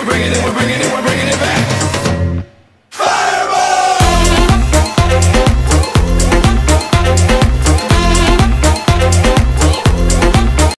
We're bringing it, we're bringing it.